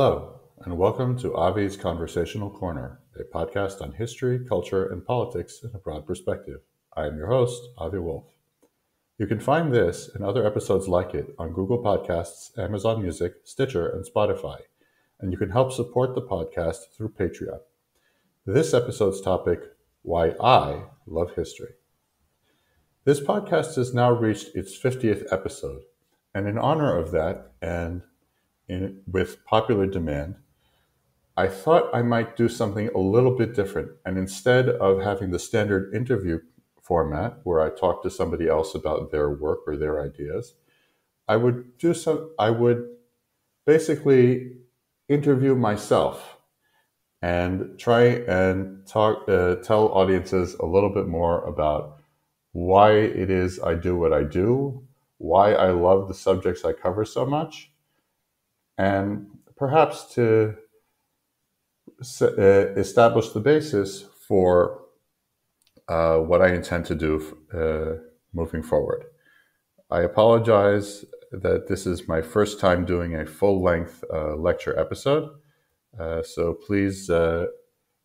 Hello, and welcome to Avi's Conversational Corner, a podcast on history, culture, and politics in a broad perspective. I am your host, Avi Woolf. You can find this and other episodes like it on Google Podcasts, Amazon Music, Stitcher, and Spotify, and you can help support the podcast through Patreon. This episode's topic Why I Love History. This podcast has now reached its 50th episode, and in honor of that, and in, with popular demand, I thought I might do something a little bit different. And instead of having the standard interview format where I talk to somebody else about their work or their ideas, I would do some, I would basically interview myself and try and talk, uh, tell audiences a little bit more about why it is I do what I do, why I love the subjects I cover so much, and perhaps to uh, establish the basis for uh, what I intend to do uh, moving forward. I apologize that this is my first time doing a full length uh, lecture episode, uh, so please uh,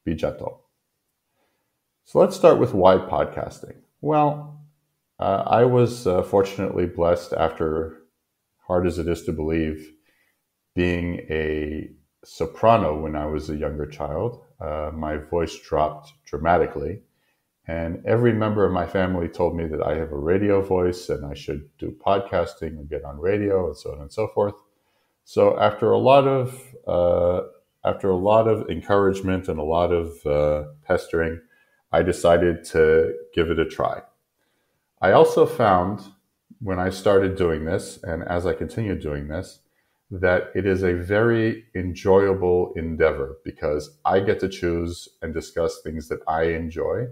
be gentle. So let's start with why podcasting. Well, I was fortunately blessed after, hard as it is to believe, being a soprano when I was a younger child, uh, my voice dropped dramatically. And every member of my family told me that I have a radio voice and I should do podcasting and get on radio and so on and so forth. So after a lot of uh, after a lot of encouragement and a lot of uh, pestering, I decided to give it a try. I also found when I started doing this, and as I continued doing this, that it is a very enjoyable endeavor because I get to choose and discuss things that I enjoy.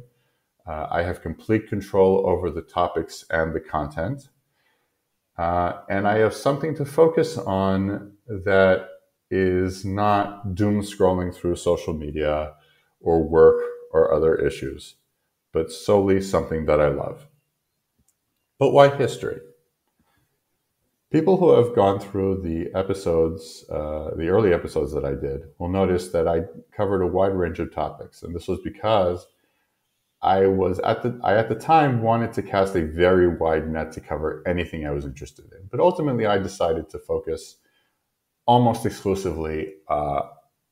Uh, I have complete control over the topics and the content. Uh, and I have something to focus on that is not doom scrolling through social media or work or other issues, but solely something that I love. But why history? People who have gone through the episodes, uh, the early episodes that I did, will notice that I covered a wide range of topics, and this was because I was at the I at the time wanted to cast a very wide net to cover anything I was interested in. But ultimately, I decided to focus almost exclusively uh,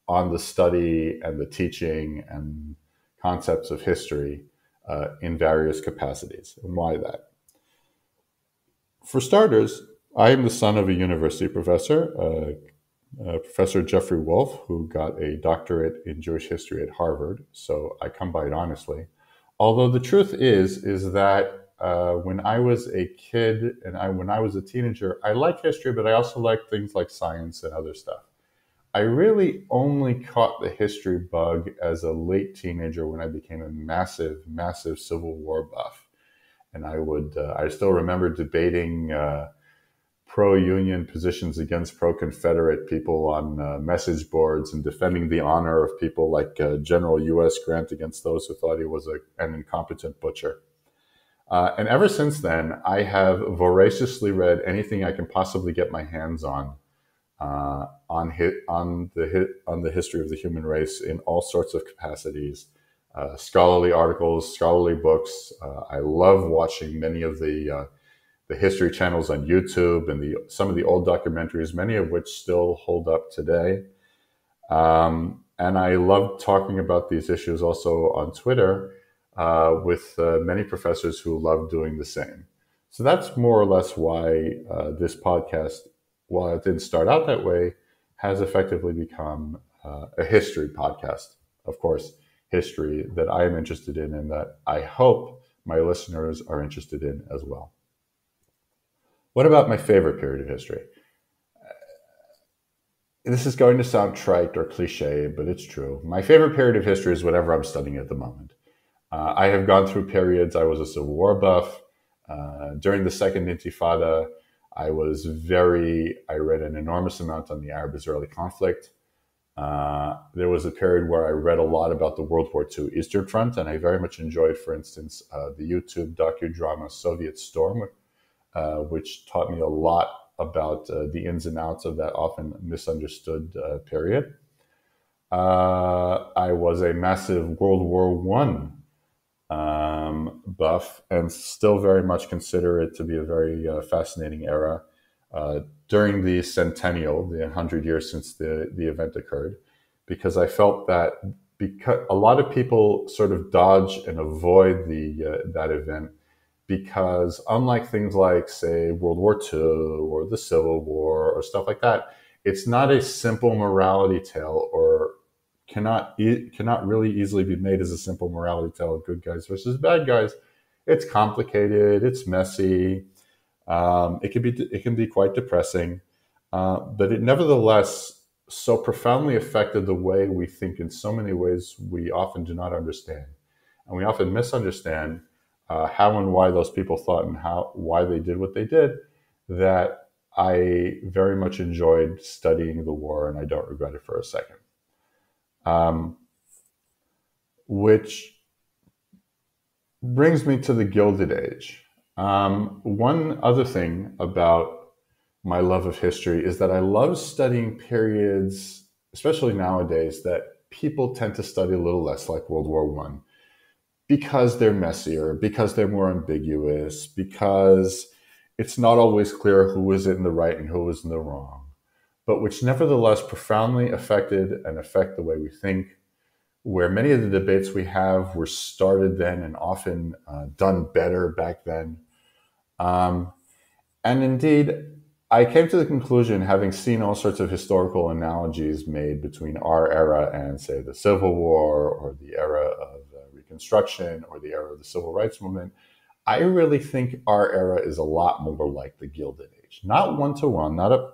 on the study and the teaching and concepts of history uh, in various capacities. And why that? For starters, I am the son of a university professor, uh, uh, Professor Jeffrey Woolf, who got a doctorate in Jewish history at Harvard. So I come by it honestly. Although the truth is, is that uh, when I was a kid and I, when I was a teenager, I like history, but I also like things like science and other stuff. I really only caught the history bug as a late teenager when I became a massive, massive Civil War buff. And I would, uh, I still remember debating uh, pro union positions against pro Confederate people on uh, message boards and defending the honor of people like uh, General U.S. Grant against those who thought he was a, an incompetent butcher. Uh, and ever since then, I have voraciously read anything I can possibly get my hands on uh, on hit on the hit on the history of the human race in all sorts of capacities. Uh, scholarly articles, scholarly books. Uh, I love watching many of the the history channels on YouTube and the some of the old documentaries, many of which still hold up today. Um, and I love talking about these issues also on Twitter uh, with uh, many professors who love doing the same. So that's more or less why uh, this podcast, while it didn't start out that way, has effectively become uh, a history podcast. Of course, history that I am interested in and that I hope my listeners are interested in as well. What about my favorite period of history? This is going to sound trite or cliche, but it's true. My favorite period of history is whatever I'm studying at the moment. Uh, I have gone through periods. I was a Civil War buff. Uh, during the Second Intifada, I was very, I read an enormous amount on the Arab Israeli conflict. Uh, there was a period where I read a lot about the World War II Eastern Front, and I very much enjoyed, for instance, uh, the YouTube docudrama Soviet Storm, uh, which taught me a lot about uh, the ins and outs of that often misunderstood uh, period. Uh, I was a massive World War One um, buff and still very much consider it to be a very uh, fascinating era. During the centennial, the 100 years since the, the event occurred, because I felt that because a lot of people sort of dodge and avoid the uh, that event because unlike things like say World War II or the Civil War or stuff like that, it's not a simple morality tale or cannot e- cannot really easily be made as a simple morality tale of good guys versus bad guys. It's complicated. It's messy. Um, it can be it can be quite depressing, uh, but it nevertheless so profoundly affected the way we think in so many ways we often do not understand, and we often misunderstand uh, how and why those people thought and how why they did what they did. That I very much enjoyed studying the war, and I don't regret it for a second. Um, which brings me to the Gilded Age. Um, one other thing about my love of history is that I love studying periods, especially nowadays, that people tend to study a little less, like World War One, because they're messier, because they're more ambiguous, because it's not always clear who was in the right and who was in the wrong, but which nevertheless profoundly affected and affect the way we think, where many of the debates we have were started then and often uh, done better back then. Um, and indeed, I came to the conclusion, having seen all sorts of historical analogies made between our era and, say, the Civil War or the era of Reconstruction or the era of the Civil Rights Movement, I really think our era is a lot more like the Gilded Age. Not one to one, not a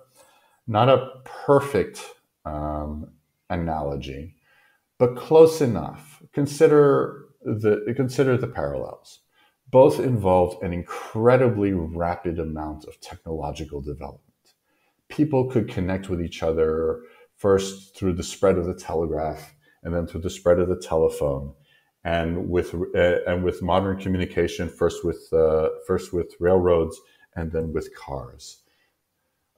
not a perfect um, analogy, but close enough. Consider the consider the parallels both involved an incredibly rapid amount of technological development. People could connect with each other first through the spread of the telegraph and then through the spread of the telephone and with uh, and with modern communication first with uh, first with railroads and then with cars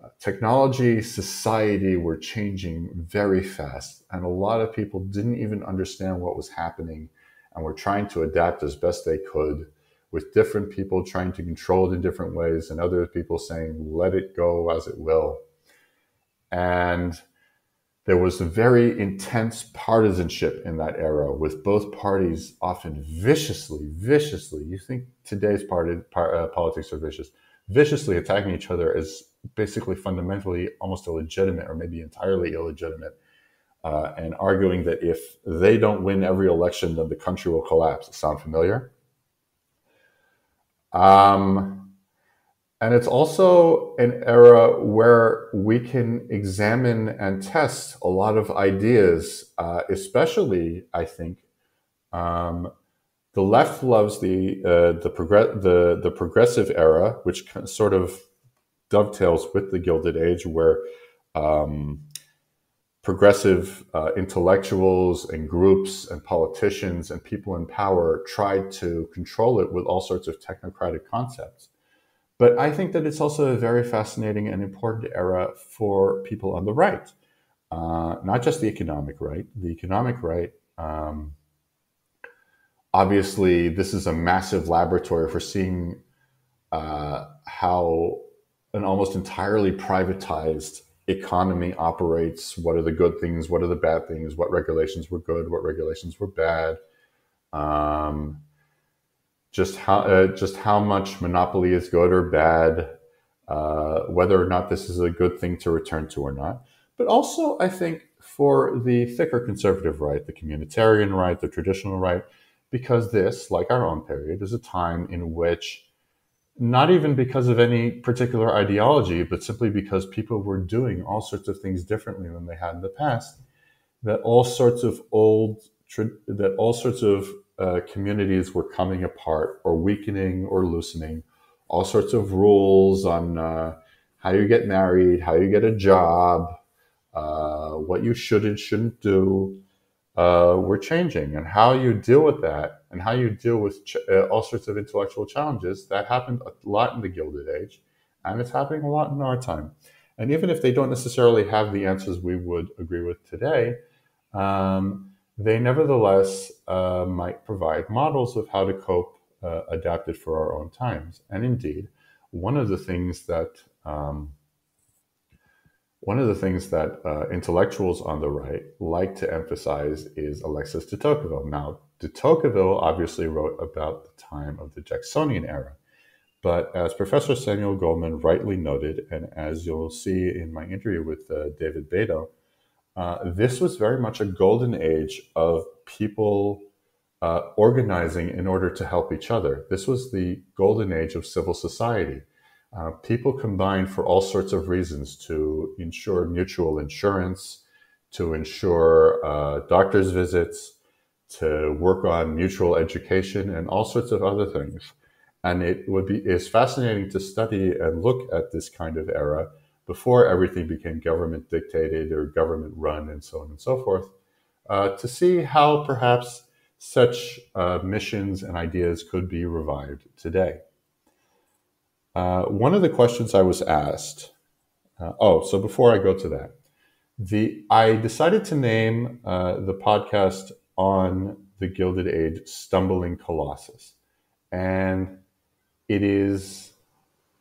uh, technology society were changing very fast and a lot of people didn't even understand what was happening and were trying to adapt as best they could with different people trying to control it in different ways and other people saying, let it go as it will. And there was a very intense partisanship in that era with both parties often viciously, viciously, you think today's party, par, uh, politics are vicious, viciously attacking each other as basically fundamentally almost illegitimate or maybe entirely illegitimate. Uh, and arguing that if they don't win every election, then the country will collapse. Sound familiar? Um, and it's also an era where we can examine and test a lot of ideas, uh, especially, I think, um, the left loves the uh, the, the the progressive era, which sort of dovetails with the Gilded Age, where um, progressive uh, intellectuals and groups and politicians and people in power tried to control it with all sorts of technocratic concepts. But I think that it's also a very fascinating and important era for people on the right, uh, not just the economic right. The economic right, um, obviously, this is a massive laboratory for seeing uh, how an almost entirely privatized economy operates, what are the good things, what are the bad things, what regulations were good, what regulations were bad, um, just how uh, just how much monopoly is good or bad, uh, whether or not this is a good thing to return to or not. But also, I think for the thicker conservative right, the communitarian right, the traditional right, because this, like our own period, is a time in which not even because of any particular ideology, but simply because people were doing all sorts of things differently than they had in the past. That all sorts of old, that all sorts of uh, communities were coming apart or weakening or loosening. All sorts of rules on uh, how you get married, how you get a job, uh, what you should and shouldn't do, uh, were changing, and how you deal with that and how you deal with ch- uh, all sorts of intellectual challenges. That happened a lot in the Gilded Age, and it's happening a lot in our time. And even if they don't necessarily have the answers we would agree with today, um, they nevertheless uh, might provide models of how to cope uh, adapted for our own times. And indeed, one of the things that um, one of the things that uh, intellectuals on the right like to emphasize is Alexis de Tocqueville. Now, de Tocqueville obviously wrote about the time of the Jacksonian era. But as Professor Samuel Goldman rightly noted, and as you'll see in my interview with uh, David Beito, uh, this was very much a golden age of people uh, organizing in order to help each other. This was the golden age of civil society. Uh, people combined for all sorts of reasons to ensure mutual insurance, to ensure uh, doctor's visits, to work on mutual education, and all sorts of other things. And it would be is fascinating to study and look at this kind of era before everything became government dictated or government run and so on and so forth, uh, to see how perhaps such uh, missions and ideas could be revived today. Uh, one of the questions I was asked, uh, oh, so before I go to that, the I decided to name uh, the podcast on the Gilded Age "Stumbling Colossus," and it is.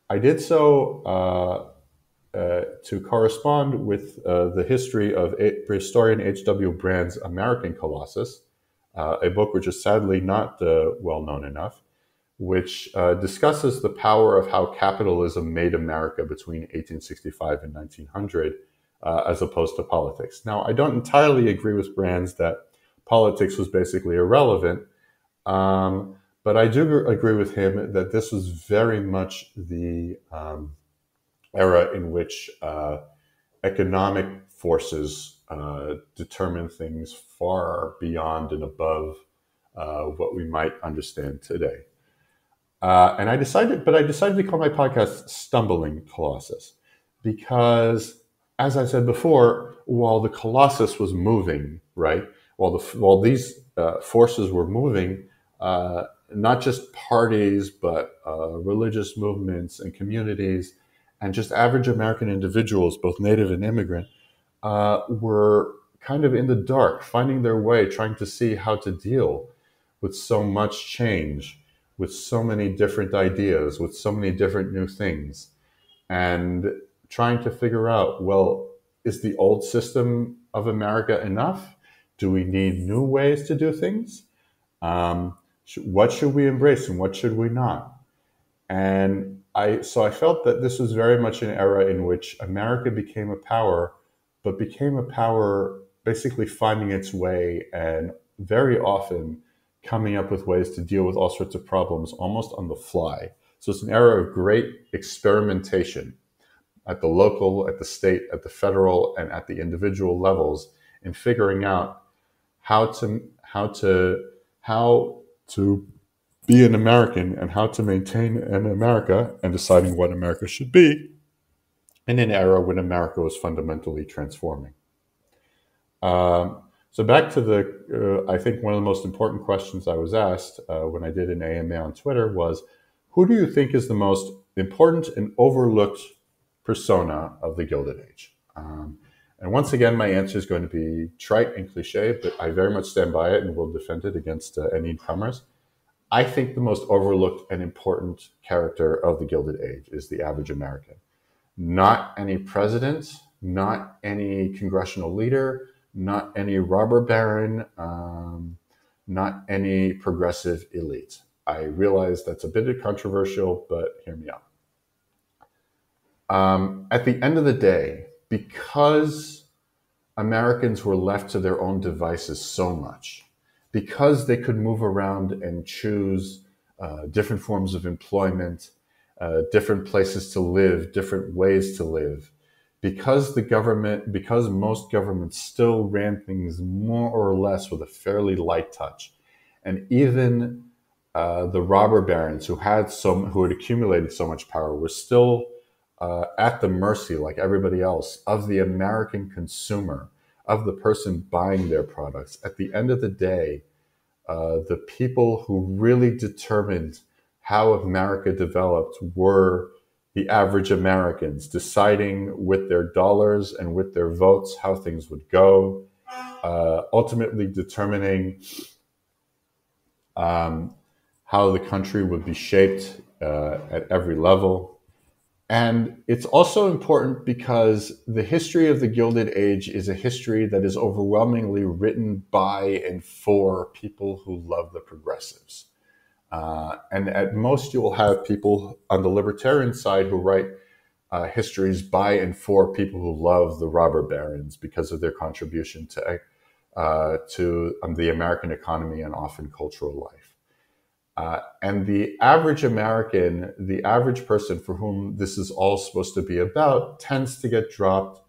I did so uh, uh, to correspond with the history of historian H.W. Brands' American Colossus, a book which is sadly not well known enough which uh, discusses the power of how capitalism made America between 1865 and 1900, uh, as opposed to politics. Now, I don't entirely agree with Brands that politics was basically irrelevant, um, but I do agree with him that this was very much the um, era in which uh, economic forces uh, determine things far beyond and above uh, what we might understand today. Uh, and I decided, but I decided to call my podcast Stumbling Colossus because, as I said before, while the Colossus was moving, right, while, the, while these uh, forces were moving, uh, not just parties, but religious movements and communities, and just average American individuals, both native and immigrant, uh, were kind of in the dark, finding their way, trying to see how to deal with so much change with so many different ideas, with so many different new things, and trying to figure out well, is the old system of America enough? Do we need new ways to do things? Um, what should we embrace and what should we not? And I, so I felt that this was very much an era in which America became a power, but became a power basically finding its way and very often coming up with ways to deal with all sorts of problems almost on the fly. So it's an era of great experimentation at the local, at the state, at the federal, and at the individual levels in figuring out how to how to how to be an American and how to maintain an America and deciding what America should be in an era when America was fundamentally transforming. Um, so back to the, uh, I think one of the most important questions I was asked uh, when I did an AMA on Twitter was, who do you think is the most important and overlooked persona of the Gilded Age? Um, and once again, my answer is going to be trite and cliche, but I very much stand by it and will defend it against uh, any newcomers. I think the most overlooked and important character of the Gilded Age is the average American. Not any president, not any congressional leader, not any robber baron, um, not any progressive elite. I realize that's a bit controversial, but hear me out. Um, at the end of the day, because Americans were left to their own devices so much, because they could move around and choose uh, different forms of employment, uh, different places to live, different ways to live, because the government, because most governments still ran things more or less with a fairly light touch, and even uh, the robber barons who had so who had accumulated so much power were still uh, at the mercy, like everybody else, of the American consumer, of the person buying their products. At the end of the day, uh, the people who really determined how America developed were the average Americans deciding with their dollars and with their votes how things would go, uh, ultimately determining um, how the country would be shaped uh, at every level. And it's also important because the history of the Gilded Age is a history that is overwhelmingly written by and for people who love the progressives. Uh, and at most, you will have people on the libertarian side who write uh, histories by and for people who love the robber barons because of their contribution to uh, to um, the American economy and often cultural life. Uh, and the average American, the average person for whom this is all supposed to be about, tends to get dropped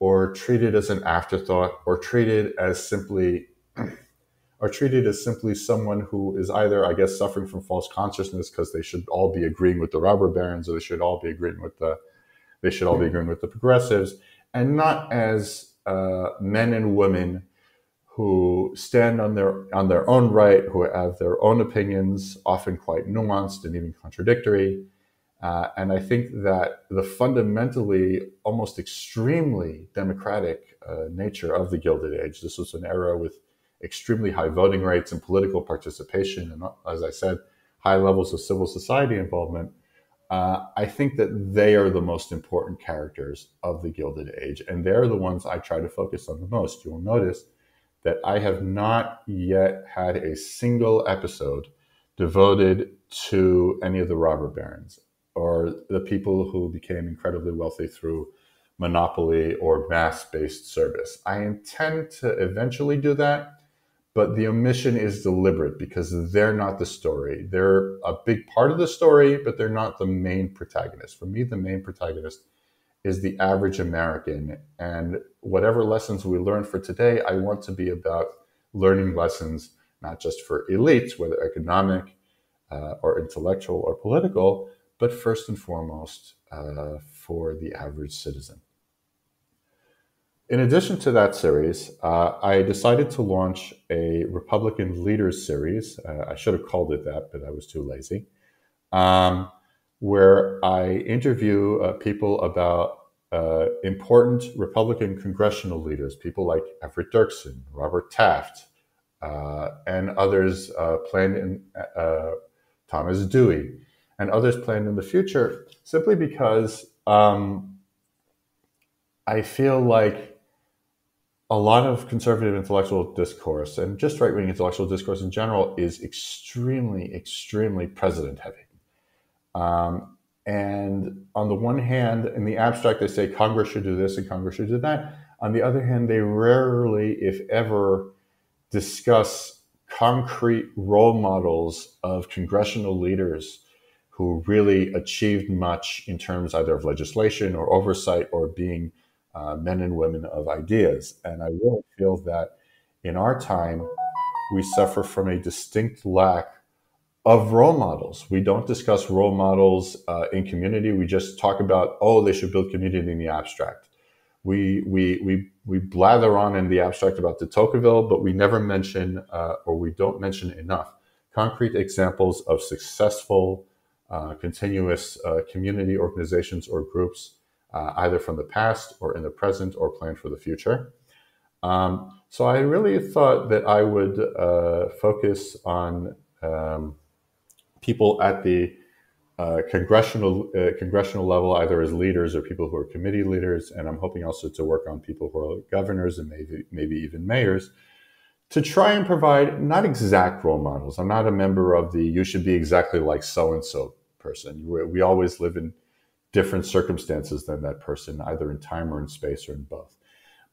or treated as an afterthought or treated as simply are treated as simply someone who is either, I guess, suffering from false consciousness because they should all be agreeing with the robber barons, or they should all be agreeing with the, they should all be agreeing with the progressives, and not as uh, men and women who stand on their on their own right, who have their own opinions, often quite nuanced and even contradictory. Uh, and I think that the fundamentally, almost extremely democratic uh, nature of the Gilded Age, this was an era with extremely high voting rates and political participation, and as I said, high levels of civil society involvement. Uh, I think that they are the most important characters of the Gilded Age, and they're the ones I try to focus on the most. You will notice that I have not yet had a single episode devoted to any of the robber barons or the people who became incredibly wealthy through monopoly or mass based service. I intend to eventually do that but the omission is deliberate because they're not the story. They're a big part of the story, but they're not the main protagonist. For me, the main protagonist is the average American. And whatever lessons we learn for today, I want to be about learning lessons, not just for elites, whether economic uh, or intellectual or political, but first and foremost uh, for the average citizen. In addition to that series, uh, I decided to launch a Republican Leaders series. Uh, I should have called it that, but I was too lazy. Um, where I interview uh, people about uh, important Republican congressional leaders, people like Everett Dirksen, Robert Taft, uh, and others uh, planned in Thomas Dewey, and others planned in the future, simply because um, I feel like a lot of conservative intellectual discourse and just right wing intellectual discourse in general is extremely, extremely president heavy. Um, and on the one hand, in the abstract, they say Congress should do this and Congress should do that. On the other hand, they rarely, if ever, discuss concrete role models of congressional leaders who really achieved much in terms either of legislation or oversight or being uh, men and women of ideas. And I really feel that in our time, we suffer from a distinct lack of role models. We don't discuss role models uh, in community. We just talk about, oh, they should build community in the abstract. We, we, we, we blather on in the abstract about de Tocqueville, but we never mention, uh, or we don't mention enough, concrete examples of successful, uh, continuous uh, community organizations or groups uh, either from the past or in the present or planned for the future. Um, so I really thought that I would uh, focus on um, people at the uh, congressional uh, congressional level, either as leaders or people who are committee leaders, and I'm hoping also to work on people who are governors and maybe maybe even mayors, to try and provide not exact role models. I'm not a member of the "you should be exactly like so and so" person. We, we always live in different circumstances than that person, either in time or in space or in both.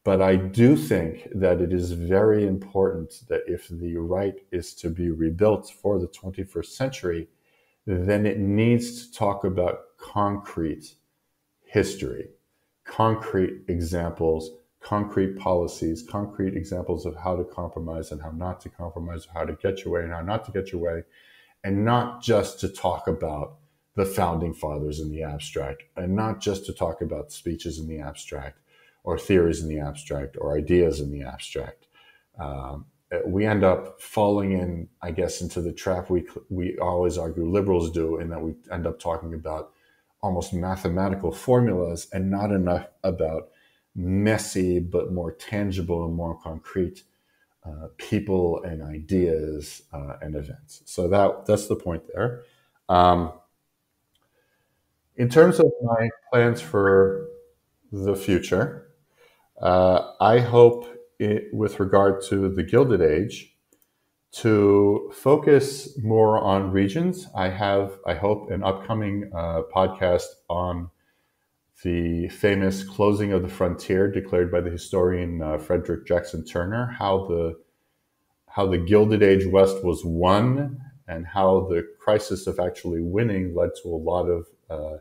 But I do think that it is very important that if the right is to be rebuilt for the 21st century, then it needs to talk about concrete history, concrete examples, concrete policies, concrete examples of how to compromise and how not to compromise, how to get your way and how not to get your way, and not just to talk about the founding fathers in the abstract, and not just to talk about speeches in the abstract, or theories in the abstract, or ideas in the abstract. Um, we end up falling in, I guess, into the trap we we always argue liberals do, in that we end up talking about almost mathematical formulas and not enough about messy but more tangible and more concrete uh, people and ideas uh, and events. So that that's the point there. Um, in terms of my plans for the future, uh, I hope, it, with regard to the Gilded Age, to focus more on regions. I have, I hope, an upcoming uh, podcast on the famous closing of the frontier declared by the historian uh, Frederick Jackson Turner, how the how the Gilded Age West was won and how the crisis of actually winning led to a lot of uh,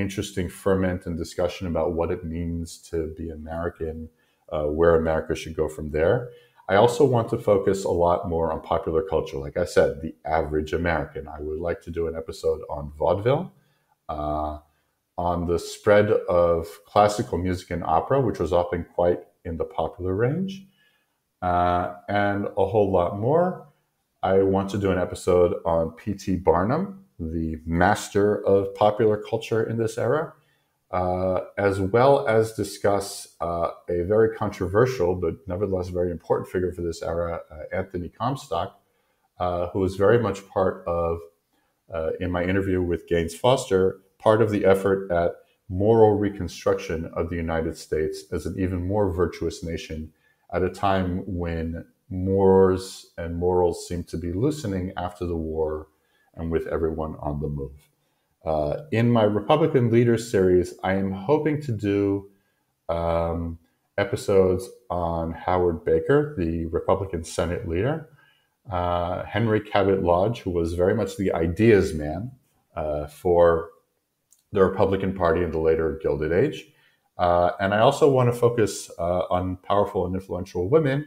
interesting ferment and discussion about what it means to be American, uh, where America should go from there. I also want to focus a lot more on popular culture. Like I said, the average American. I would like to do an episode on vaudeville, uh, on the spread of classical music and opera, which was often quite in the popular range, uh, and a whole lot more. I want to do an episode on P.T. Barnum, the master of popular culture in this era, uh, as well as discuss uh, a very controversial but nevertheless very important figure for this era, uh, Anthony Comstock, uh, who was very much part of, uh, in my interview with Gaines Foster, part of the effort at moral reconstruction of the United States as an even more virtuous nation at a time when mores and morals seem to be loosening after the war and with everyone on the move. Uh, in my Republican Leaders series, I am hoping to do um, episodes on Howard Baker, the Republican Senate leader, uh, Henry Cabot Lodge, who was very much the ideas man uh, for the Republican Party in the later Gilded Age. Uh, and I also want to focus uh, on powerful and influential women,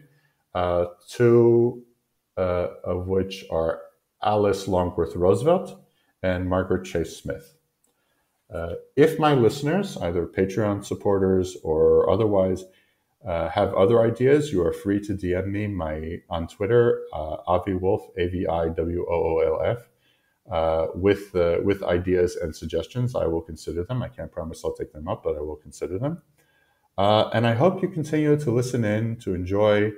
uh, two of which are Alice Longworth Roosevelt, and Margaret Chase Smith. Uh, if my listeners, either Patreon supporters or otherwise, uh, have other ideas, you are free to DM me my on Twitter, uh, Avi Woolf, A V I W O O L F, uh, with uh, with ideas and suggestions. I will consider them. I can't promise I'll take them up, but I will consider them. Uh, and I hope you continue to listen in, to enjoy,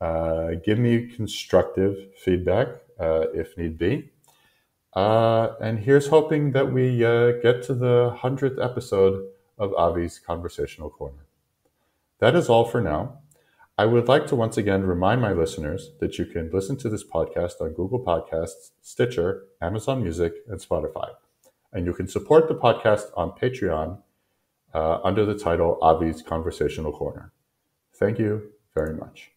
uh, give me constructive feedback if need be. Uh, and here's hoping that we uh, get to the 100th episode of Avi's Conversational Corner. That is all for now. I would like to once again remind my listeners that you can listen to this podcast on Google Podcasts, Stitcher, Amazon Music, and Spotify. And you can support the podcast on Patreon uh, under the title Avi's Conversational Corner. Thank you very much.